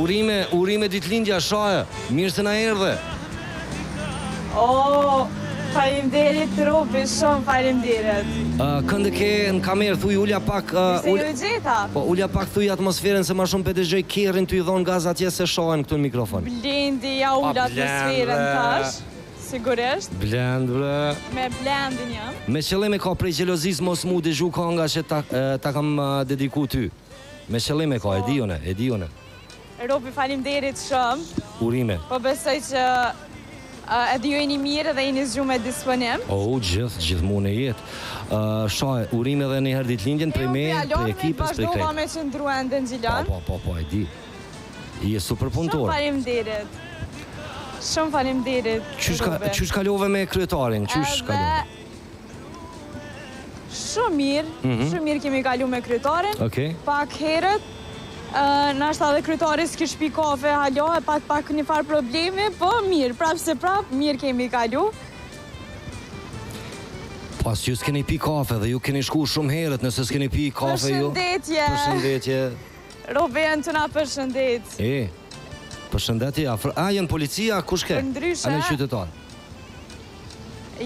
Urime urime ditëlindja Sha mirë se na erdhe. Ooh faleminderit trupi shumë faleminderit. Kënd e ke në kamerë thuj ulja pak. Nëse ju e gjeta. Po ulja pak thuj atmosferën se ma shumë pe dëgjoj kerrin tu i dhon gaz atje se shohem këtu në mikrofon. Blendi ja ul atmosferën tash. Sigurisht. Blend bre. Me Blendin jam. Me qëllim e ka prej xhelozis mos mu dëgju kanga që ta, ta kam dediku ty. Me qëllim e ka, e di unë, e di unë. Robi, faleminderit shumë. Urime. Po besoj që edhe ju jeni mirë dhe jeni zgju me disponim. O, oh, gjithë, gjithë mu në jetë. Uh, Sha, urime dhe njëherë ditëlindjen, prej meje, prej ekipës, prej krejtë. Vazhdon me qëndru ende në Gjilan. Po, po, po, po, e di. Je super punëtor. Shumë faleminderit. Shumë faleminderit. Qysh ka qysh kalove me kryetarin? Qysh kalove? Shumë mirë, mm -hmm. shumë mirë kemi kalu me kryetarin. Okay. Pak herët nashta edhe kryetari s'kish pi kafe hala, e pak pak një farë probleme, po mirë, prapë se prapë, mirë kemi kalu. Po as ju s'keni pi kafe dhe ju keni shku shumë herët nëse s'keni pi kafe ju. Përshëndetje. Përshëndetje. Robin të na përshëndet. E, përshëndetje, a, fr... a janë policia, kush ke? Përndryshe. A janë qytetarë?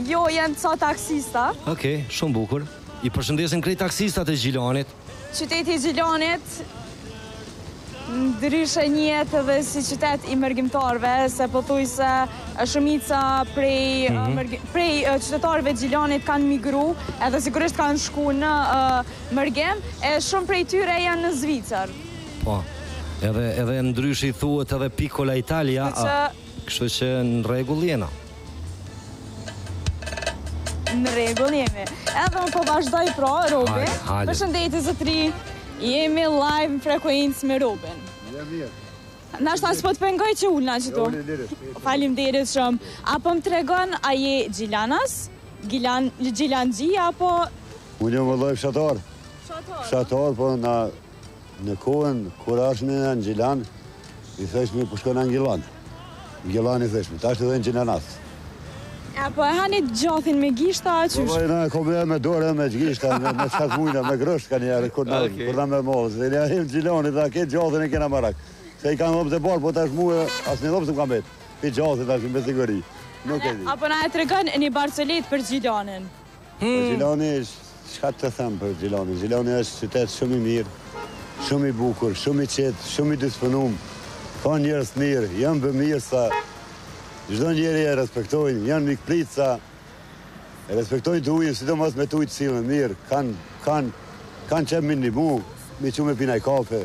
Jo, janë ca taksista. Okej, okay, shumë bukur. I përshëndesim krejt taksistat e Gjilanit. Qyteti i Gjilanit, ndryshe njihet edhe si qytet i mërgimtarve, se pothuajse shumica prej, mm -hmm. prej qytetarve t'Gjilanit kanë migru, edhe sigurisht kanë shku në mërgim, e shumë prej tyre janë në Zvicër. Po. Edhe edhe ndryshe i thuhet edhe Piccola Italia, Kështu që... a kështu që në rregull jena. Në rregull jemi. Edhe unë po vazhdoj pra, Robi. Përshëndetje zotri. Jemi live në frekuencë me Robin. A je mirë. Nashta s'po të pengoj që u ulna qëtu. Faleminderit shumë. A po më tregon a je gjilanas? Gjilan, gjilanxhi, apo... Unë jam vallaj fshatar. Fshatar? Fshatar, po na... Në kohën, kur ashtë në në Gjilan, i thojshin po shkoj në Gjilan. Gjilan i thojshim, tash edhe na gjilanas. A po e hani gjathin me gishta a qysh? Po e hamë me dorë me gishta, me me çka t'mujna, me grusht kaniherë kur na okay. kur na me mos. Dhe na jemi Gjilani, e ke gjathin e kena merak. Se i kanë dhëmbët e bardhë, po tash mua as një dhëmb s'më ka mbet. Ti gjathin tash me siguri. Nuk e di. A po na e tregon një barcoletë për Gjilanin. Për Gjilanin, çka të them për Gjilanin? Gjilani është qytet shumë i mirë, shumë i bukur, shumë i qetë, shumë i disponum. Ka njerëz të mirë, janë bëmirësa. Çdo njeri e respektojnë, janë mikpritësa. E respektojnë të hujin, sidomos me të huj sillen mirë, kanë kanë kanë qef me i ndihmu, me i çu me pi naj kafe.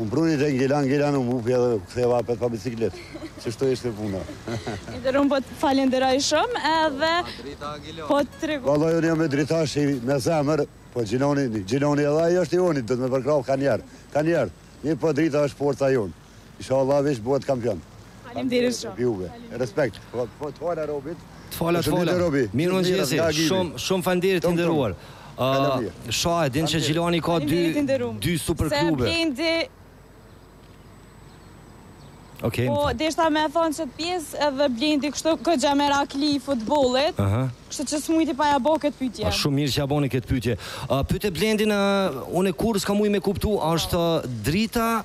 Unë e pruna te n'Gjilan, n'Gjilan u hupi edhe u ktheva apet pa biciklet. Qështu ishte puna. I nderum po të falënderoj shumë edhe... Po të tregu. Valla unë jam me Drita si me zemër, po Gjilani, Gjilani edhe ajo është i joni, duhet me përkrav ka njëherë, ka njëherë. Mirëpo Drita është porta jonë. Ishallah veç bëhet kampion. Faleminderit shumë. Juve. Respekt. Po, po të fala Robit. Të fala të fala. Robi. Mirëmëngjesi. Shumë shumë faleminderit të nderuar. Uh, Shah, din që Gjilani ka dy, dy super klube. Se Blendi Okay. Po, deshta me e thonë që t'pyes edhe Blendi kështu kështu që merakli i futbolit, uh -huh. kështu që s'mujti pa ja bo këtë pytje. A shumë mirë që ja boni këtë pytje. Uh, pyete Blendin, uh, unë kurrë s'kam mujt me kuptu, a është uh, Drita...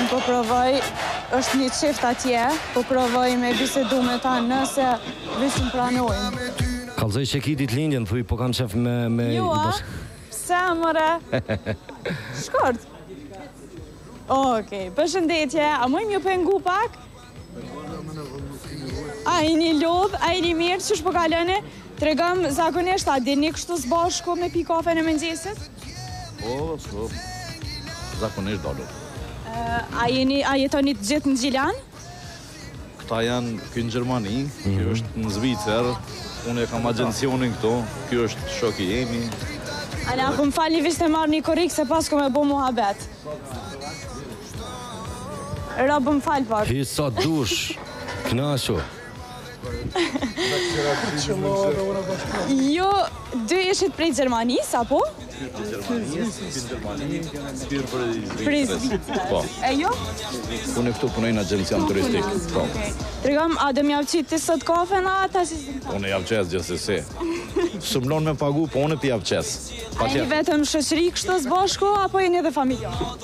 Unë po provoj, është një çift atje, po provoj me bisedu me ta nëse veç më pranojnë. Kalzoj që ki ditëlindjen, thuj, po kanë qef me... me jo, a? Pse, more? Shkurt. Okej, okay. përshëndetje, a mujmë me ju pengu pak? A jeni lodh, a jeni mirë, qysh po kaloni? Tregomë zakonisht, a dilni kështu së bashku me pi kafe në mëngjes? Po, po, zakonisht dalëm. A jeni, a jetoni të gjithë në Gjilan? Këta janë kanë në Gjermani, kjo mhm. është në Zvicër, unë e kam agjencionin këtu, kjo është shoqi, jemi. Ani, a kom, më falni veç të marrë një karrige se paskem me bo muhabet. Rob më fal pak. Rri sa dush. Kënaqu. Ju dy ishit prej Gjermanisë, apo? Prej Zvicrës. Po. E ju? Unë këtu punoj në agjencion turistik. Po. Tregomë, a do me jav qit ti sot kafen ata si si ta? Unë jav qes gjithsesi. S'um lon me pagu, po unë p'jav qes. A jeni vetëm shoqëri kështu së bashku apo jeni edhe familjarë?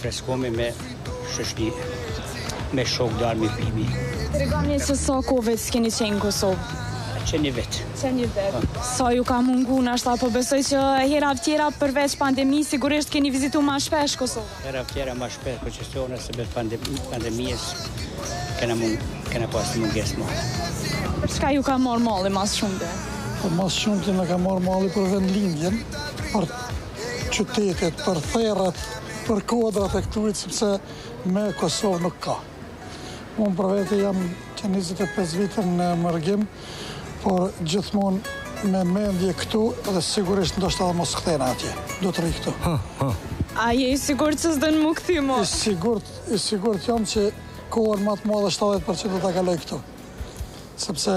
Freskomi me shoqni, me shok dajmi pimi. Tregoni se sa kohë s'keni qenë në Kosovë? Qe një vjet. Qe një vjet. Po. Sa ju ka mungu ndoshta, apo besoj që herave tjera përveç pandemi, sigurisht keni vizitu ma shpesh Kosovë? Herave tjera ma shpesh, po qësaj hera sebep pandemisë, kena, mung, kena pasë mungesë ma. Për çka ju ka marrë malli ma së shumti? Po ma së shumti na ka marrë malli për vendlindjen, për qytetit, për therrat, për kodrat e këtujt, sepse me Kosovë nuk ka. Unë për vete jam që 25 vite në mërgim, por gjithmonë me mendje këtu dhe sigurisht ndoshta dhe mos kthena atje. Do të rri këtu. A je i sigurt që s'do në mu këthi mo? I sigurt, i sigurt jam që kohën më të madhe 70% do ta kaloj këtu. Sepse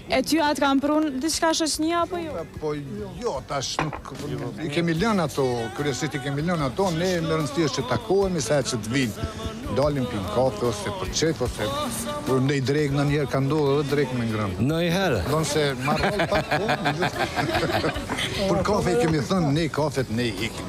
E ty a të kanë pru diçka shoqënia apo jo? Po jo, tash nuk i kemi lënë ato, kryesisht i kemi lënë ato, ne me rëndësi është që takohemi sa që të vinë. Dalim pimë kafe ose për qef ose për naj drekë nonjëherë ka ndodhur edhe drekë me ngrën. Në i herë. Don se marrë pak po. Për kafe kemi thënë ne kafet ne ikim.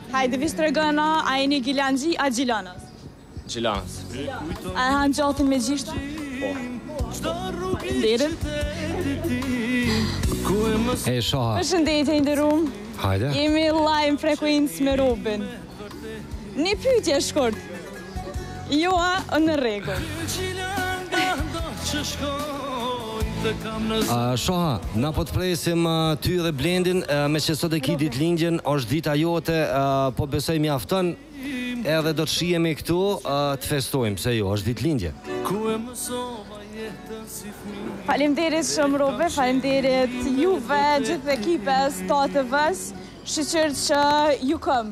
Hajde veç tregona a jeni gjilanxhi a gjilanës. Gjilanës. A e han gjelin me gjishta? Po. Faleminderit. E Shoha. Përshëndetje i nderuar. Hajde. Jemi live frekuencë me Robin. Një pytje shkurt. Joa ë në rregull. Uh, Shoha, na po të presim uh, ty dhe Blendin, uh, meqë sot e ki ditëlindjen, është dita jote, uh, po besoj mjafton, edhe do të shihemi këtu, uh, të festojmë, se jo, është ditëlindje. Faleminderit shumë Robe, faleminderit juve, gjithë ekipes, të TV-së, shyqyr që ju kemi.